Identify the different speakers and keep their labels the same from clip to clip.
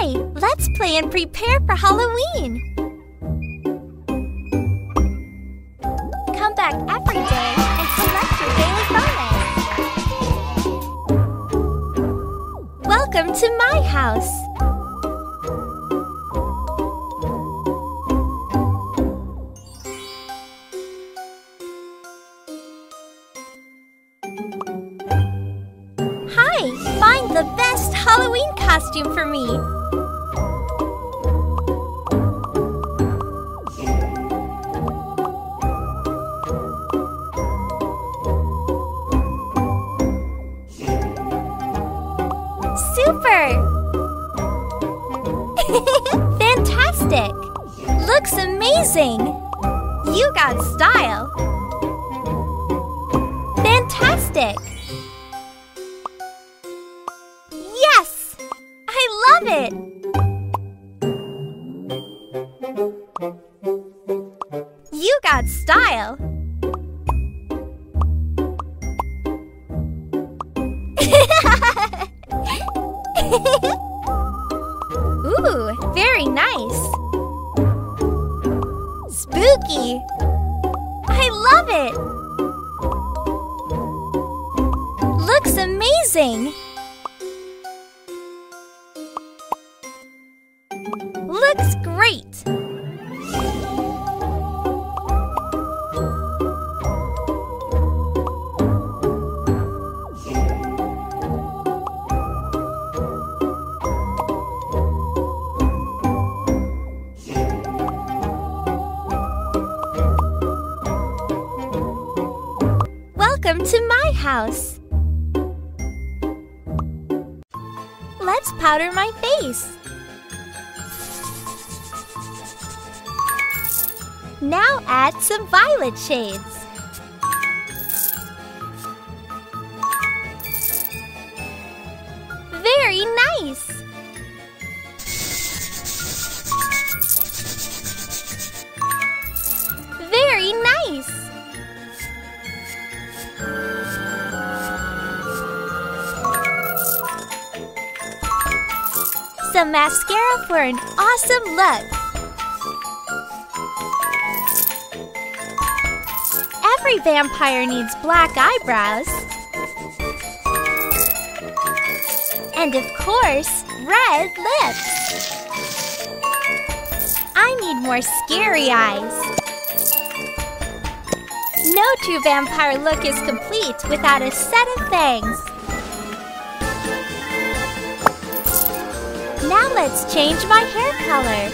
Speaker 1: Hi, let's play and prepare for Halloween. Come back every day and collect your daily bonus. Welcome to my house. Costume for me. Super! Fantastic! Looks amazing! You got style! Fantastic! Love it! You got style! Ooh, very nice! Spooky! I love it! Looks amazing! Welcome to my house. Let's powder my face. Now add some violet shades. Very nice! Some mascara for an awesome look. Every vampire needs black eyebrows. And of course, red lips. I need more scary eyes. No true vampire look is complete without a set of fangs. Now let's change my hair color.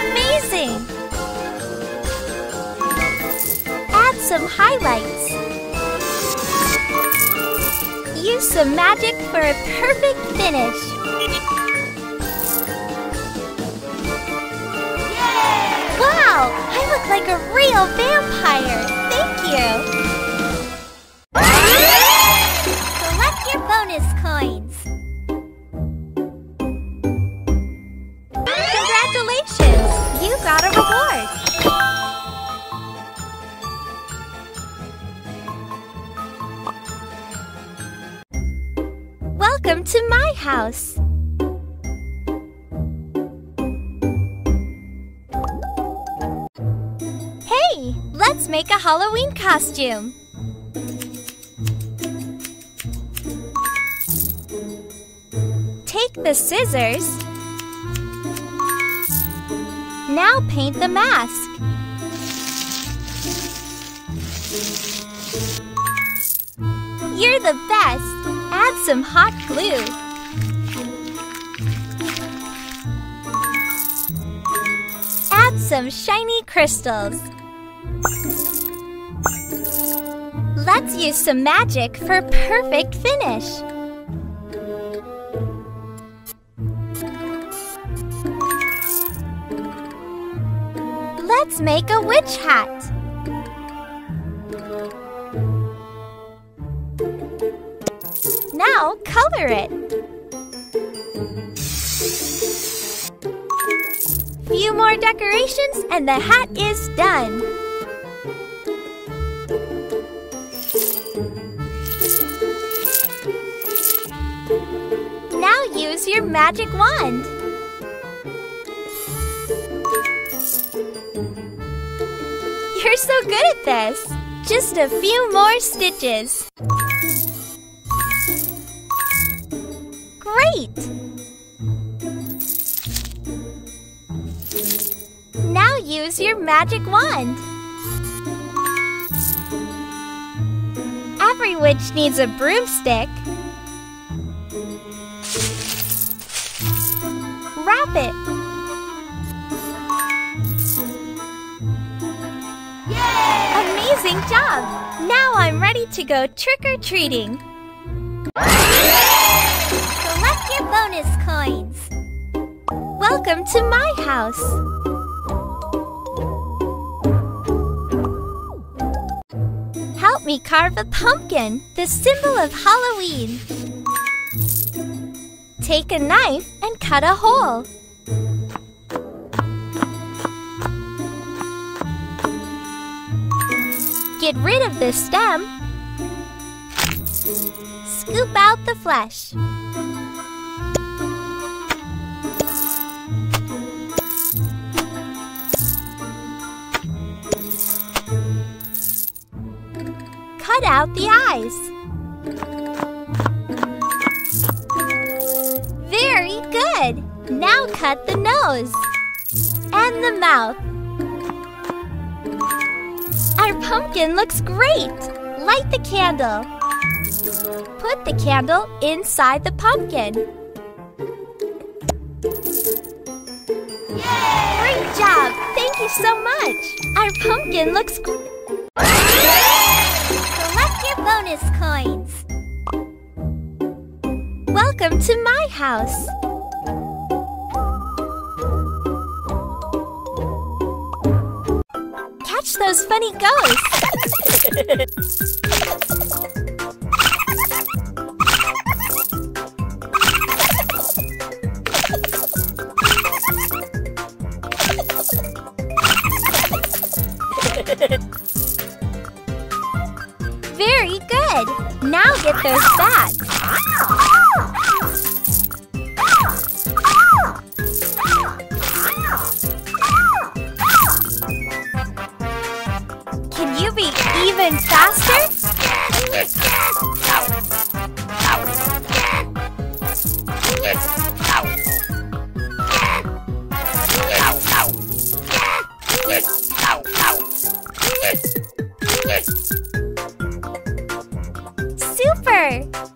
Speaker 1: Amazing! Add some highlights. Use some magic for a perfect finish. Wow! I look like a real vampire! Thank you! Make a Halloween costume! Take the scissors. Now paint the mask. You're the best. Add some hot glue. Add some shiny crystals. Let's use some magic for perfect finish. Let's make a witch hat. Now color it. Few more decorations and the hat is done. Use your magic wand. You're so good at this. Just a few more stitches. Great! Now use your magic wand. Every witch needs a broomstick. Wrap it. Amazing job! Now I'm ready to go trick-or-treating. Collect your bonus coins. Welcome to my house. Help me carve a pumpkin, the symbol of Halloween. Take a knife and cut a hole. Get rid of the stem. Scoop out the flesh. Cut out the eyes. Cut the nose and the mouth. Our pumpkin looks great! Light the candle. Put the candle inside the pumpkin. Yay! Great job! Thank you so much! Our pumpkin looks! Collect your bonus coins. Welcome to my house. Those funny ghosts! Very good! Now get those bats! Even faster? Super!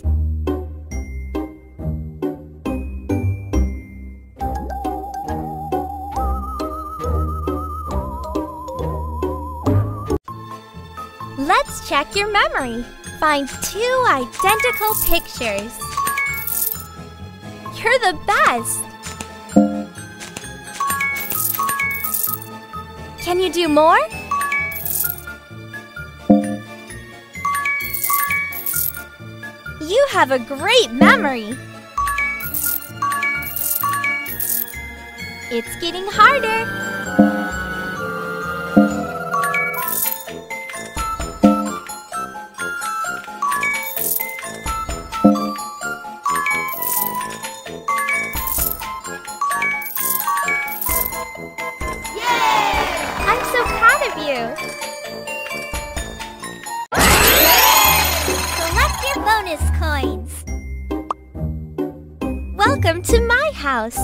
Speaker 1: check your memory. Find two identical pictures. You're the best! Can you do more? You have a great memory! It's getting harder! You! Collect your bonus coins! Welcome to my house!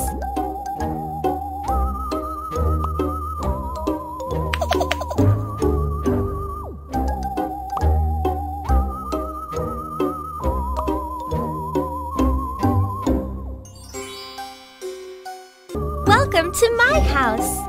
Speaker 1: Welcome to my house!